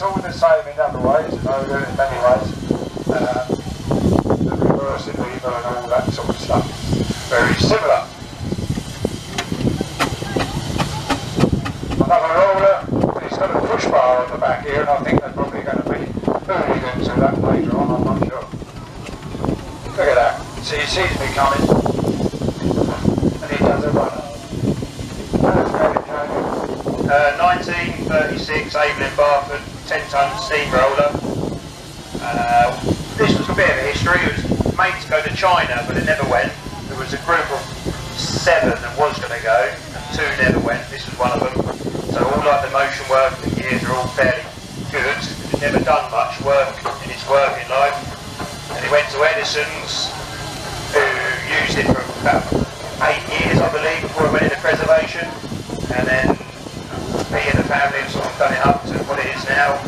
it's all the same in other ways, you know, in many ways. Uh, the lever and all that sort of stuff. Very similar. Another roller, it's got a push bar on the back here, and I think they're probably going to be hooligans with that later on, I'm not sure. Look at that. See, he sees me coming, and he does a runner. That's great, Tony. Uh, 1936 Aveling Barford 10 ton steamroller. Uh, this was a bit of a history. It was made to go to China, but it never went. There was a group of seven that was going to go, and two never went. This was one of them. So all like the motion work, the gears are all fairly good. He's never done much work in his working life. And he went to Eddison's, who used it for about eight years, I believe, before it went into preservation. And then me and the family have sort of done it up to what it is now.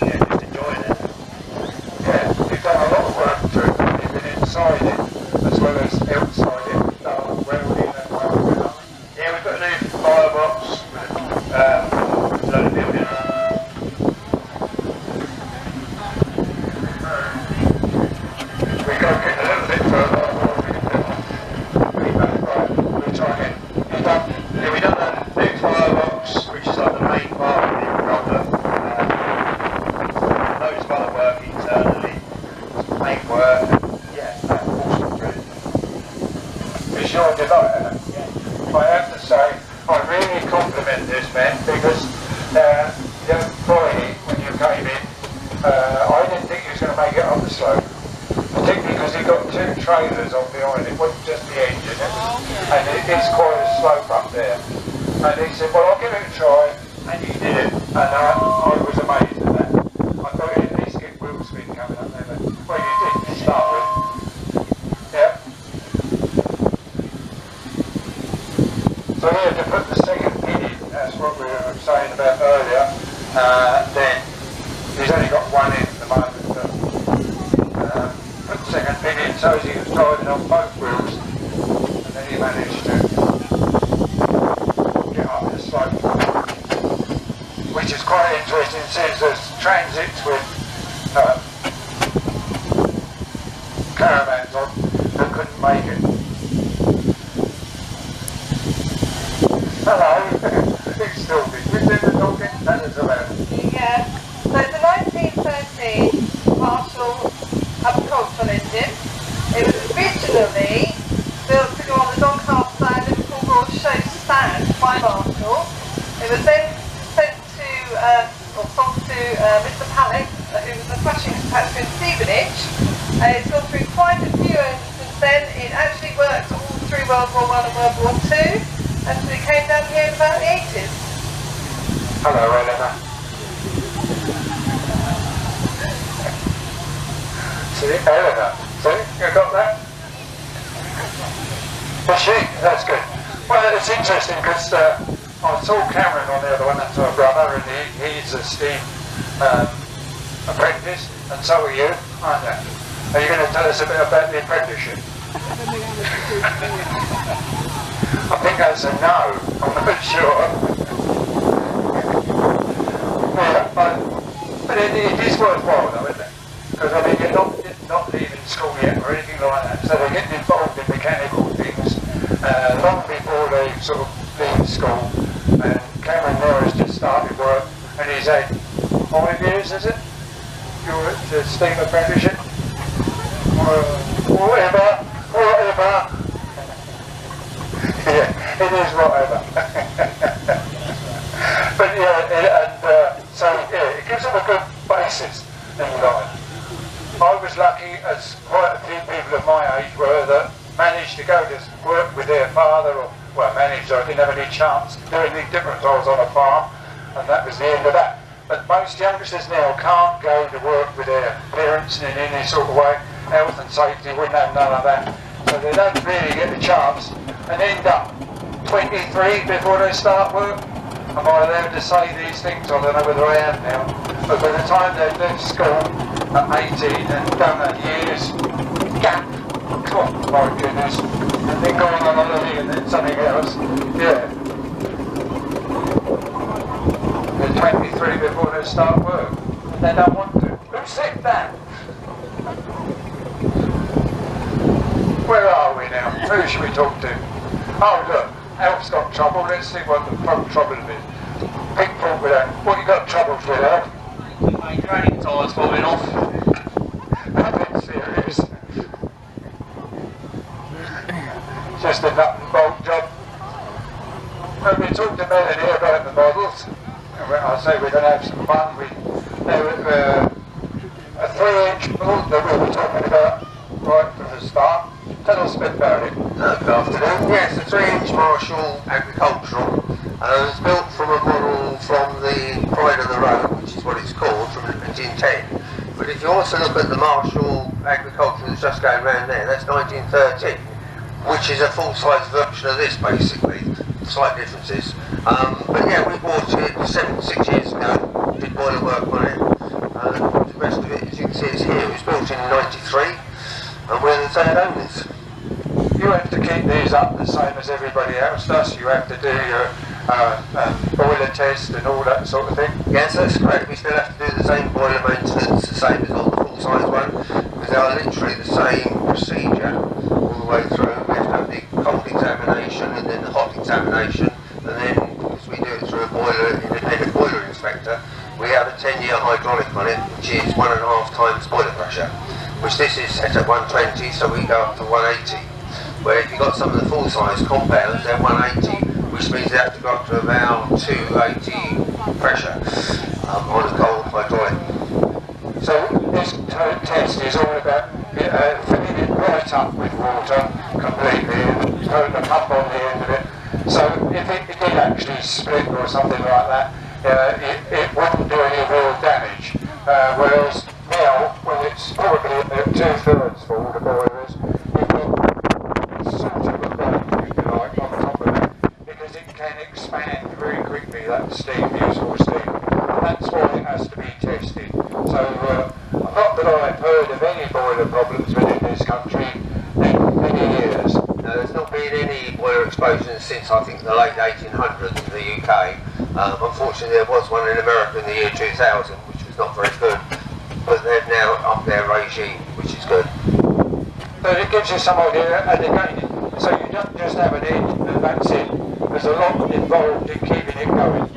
Yeah, just enjoying it. Yeah, you've done a lot of work to it, haven't you? Been inside it, as well as outside it. Done welding and welding up. Yeah, we've got a new firebox with um, a load of building on it. We got to get a little bit further. We back right. We try again. You've done. Yeah, we've done a new firebox, which is like the main part of the roller. Um, loads of other work internally, some paint work, and yeah, that awesome really. It's your delight, isn't it? I have to say, I really compliment this man because uh, the employee, when you came in, uh, I didn't think he was going to make it up the slope. Particularly because he got two trailers on behind it, wasn't just the engine, it was, and it is quite a slope up there. And he said, well, I'll give it a try, and he did it. And uh, I was amazed at that. I thought he'd at least get wheel spin coming up there, but, well, you did to start with. Yeah. So here to put the second pin in, that's what we were saying about earlier, uh, then he's only got one in at the moment. But, uh, put the second pin in so as he was driving on both wheels, and then he managed to get up the slope. Which is quite interesting since there's transits with uh, caravans on that couldn't make it. Hello. It's still big. We've been talking. That is about. Yeah. So it's a 1913 Marshall upholstered engine. It was originally built to go on the Doncaster Liverpool Broad Show stand by Marshall. It was then sent to, uh, or sold to uh, Mr. Pallick, uh, who was a crushing factory in Stevenage. Uh, it's gone through quite a few since then. It actually worked all through World War One and World War Two, until it came down here in about the 80s. Hello, Eleanor. See, Eleanor. See, you got that? Well, she, that's good. Well, it's interesting because uh, I saw Cameron on the other one, that's my brother, and he, he's steam um, apprentice, and so are you, aren't you? Are you going to tell us a bit about the apprenticeship? I think that's a no. I'm not sure. But, but it, it is worthwhile though, isn't it? Because I mean, you're not, not leaving school yet or anything like that, so they're getting involved in mechanical things uh, long before they sort of leave school. And Cameron now has just started work, and he's had five years, is it? You're at the steam apprenticeship? Or whatever, whatever. yeah, it is whatever. but yeah, it, and uh, so yeah, it gives them a good basis in life. I was lucky, as quite a few people of my age were, that managed to go to work with their father, or well, managed. I didn't have any chance to do anything different. I was on a farm, and that was the end of that. But most youngsters now can't go to work with their parents in any sort of way. Health and safety wouldn't have none of that. So they don't really get the chance and end up 23 before they start work. Am I allowed to say these things? I don't know whether I am now. But by the time they've left school at 18 and done a year's gap, God, my goodness, and then going on holiday and then something else, yeah. They're 23 before they start work. And they don't want to. Who said that? Where are we now? Who should we talk to? Oh, look, Alf's got trouble. Let's see what the trouble is. Pink talk with that. What you got trouble with, Alf? My training tire's falling off. Nothing serious. Just a nut and bolt job. When we talked to Melanie about the models, and when I say we're going to have some fun, we, uh, a three-inch model that we were talking about right from the start. Tell us a bit about it. Good afternoon. Yes, a three-inch Marshall Agricultural. Uh, it was built from a model from the Pride of the Road, which is what it's called, from 1910. But if you also look at the Marshall Agricultural that's just going around there, that's 1913, which is a full-size version of this, basically. Slight differences. Um, but yeah, we bought it seven, six years ago, did boiler work on it. Uh, the rest of it, as you can see, is here. It was built in 93, and we're the third owners. You have to keep these up the same as everybody else does. You have to do your uh, um, boiler test and all that sort of thing. Yes, that's correct. We still have to do the same boiler maintenance, the same as on the full-size one, because they are literally the same procedure all the way through. We have to have the cold examination and then the hot examination, and then because we do it through a boiler independent inspector, we have a 10-year hydraulic on it, which is one and a half times boiler pressure, which this is set at 120, so we go up to 180. Where if you've got some of the full-size compounds, they're 180, which means they have to go up to about 280 pressure um, on a cold hydraulic. So this test is all about uh, filling it right up with water completely and putting a cup on the end of it. So if it did actually split or something like that, uh, it, it wouldn't do any real damage. Uh, whereas now, when it's probably at two thirds full, the boilers, you've got sort of a burn, if you like, on top of it, because it can expand very quickly, that steam, useful steam. And that's why it has to be tested. So, uh, not that I've heard of any boiler problems within this country in many years. Now, there's not been any boiler explosions since I think the late 1800s in the UK. Um, unfortunately, there was one in America in the year 2000, which was not very good. But they've now upped their regime, which is good. But it gives you some idea, and again, so you don't just have an end and that's it. There's a lot involved in keeping it going.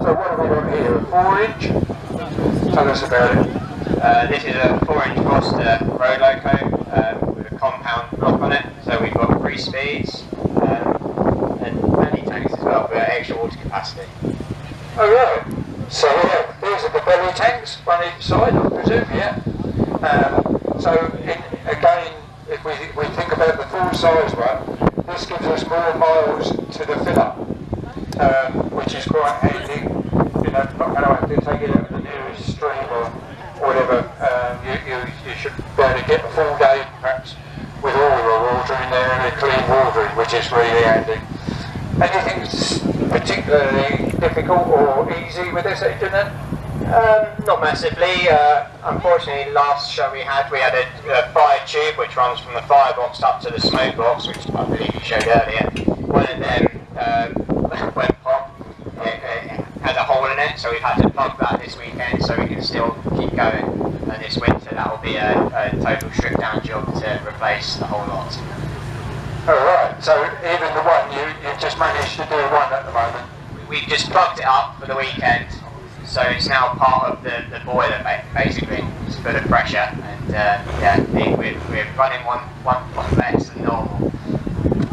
So what have we got here? A four inch? Tell us about it. Uh, this is a 4-inch Foster road loco um, with a compound block on it, so we've got three speeds um, and many tanks as well for extra water capacity. Oh right. So yeah, these are the belly tanks, one each side, I presume, yeah. Um, so in, again, if we, we think about the full size one, this gives us more miles to the filler, um, which is quite handy. You know, not going to have to take it out to the nearest stream or whatever. Um, you, you, you should be able to get a full day, perhaps, with all your water in there and clean water, which is really handy. Anything particularly difficult or easy with this then? Um, not massively. Uh, unfortunately, last show we had, we had a, a fire tube which runs from the firebox up to the smoke box, which I believe you showed earlier. One of them um, went pop. It, it had a hole in it, so we've had to plug that this weekend so we can still keep going. And this winter, that will be a, a total strip down job to replace the whole lot. Oh right, so even the one, you, you just managed to do one at the moment. We've just plugged it up for the weekend, so it's now part of the, the boiler basically. It's full of pressure, and uh, yeah, we- we're, we're running one, one, one less than normal.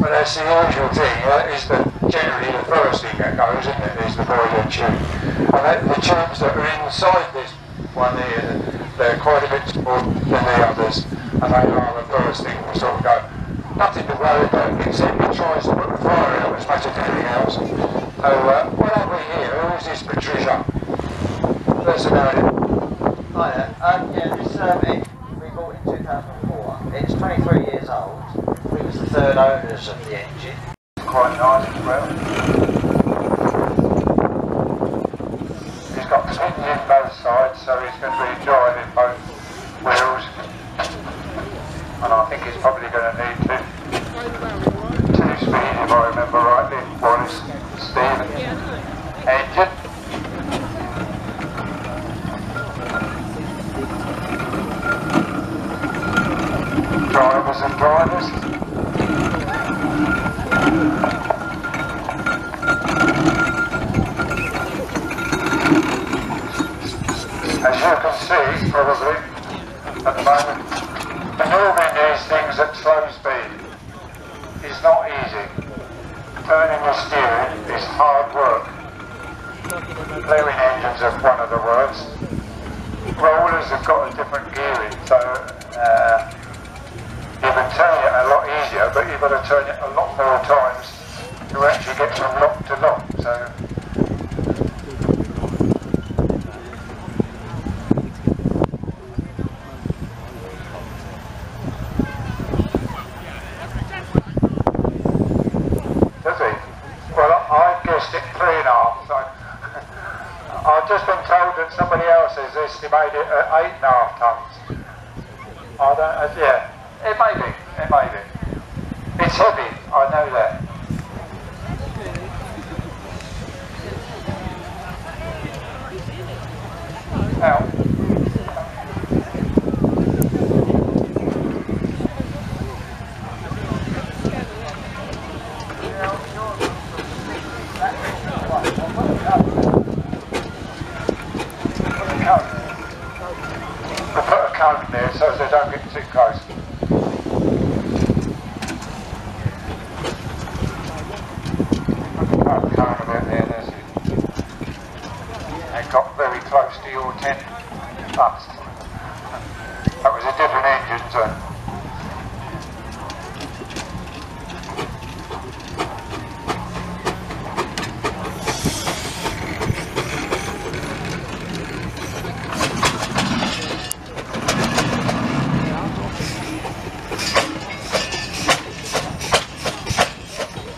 But that's the usual thing, that is the, generally the first thing that goes, isn't it, is the boiler tube. And that, the tubes that are inside this one here, they're quite a bit smaller than the others, and they are the first thing we sort of go. Nothing to worry about, except it tries to put the fire out as much as anything else. So, uh, what have we here? Who's this Patricia? Us about it. Hi there. Um, yeah, this um, it, we bought in 2004. It's 23 years old. We was the third owners of the engine. Quite nice as well. pins in both sides, so he's going to be driving both wheels. And I think he's probably going to need two, two speed, if I remember rightly. One is Steve engine. Drivers. As you can see, probably, at the moment, manoeuvring these things at slow speed is not easy. Turning the steering is hard work. Clearing engines are one of the worst. Rollers have got a different gearing, so uh, you can turn it a but you've got to turn it a lot more times to actually get from lock to lock. So Does he? Well, I, I guessed it three and a half. So I've just been told that somebody else has estimated it at eight and a half tons. I don't. Uh, yeah, it may be. It may be. It's heavy. I know that. Cone. We'll put a there so they don't get too close. Put a cone about there, that's it. It got very close to your tent. Ups. That was a different engine, so.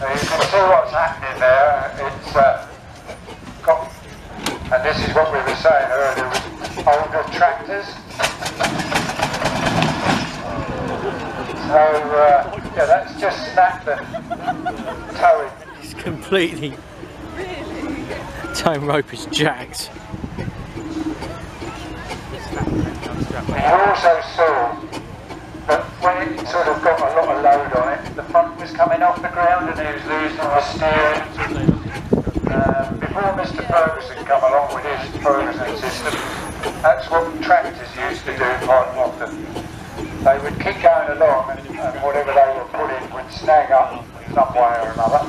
Now you can see what's happening there. It's uh, got, and this is what we were saying earlier with older tractors. So uh, yeah, that's just snapped the towing. Completely. Tone rope is jacked. You also saw that when it sort of got a lot of load on it, the front was coming off the ground and it was losing the steering. Um, before Mr. Ferguson come along with his Ferguson system, that's what tractors used to do quite often. They would keep going along and, and whatever they were put in would snag up some way or another.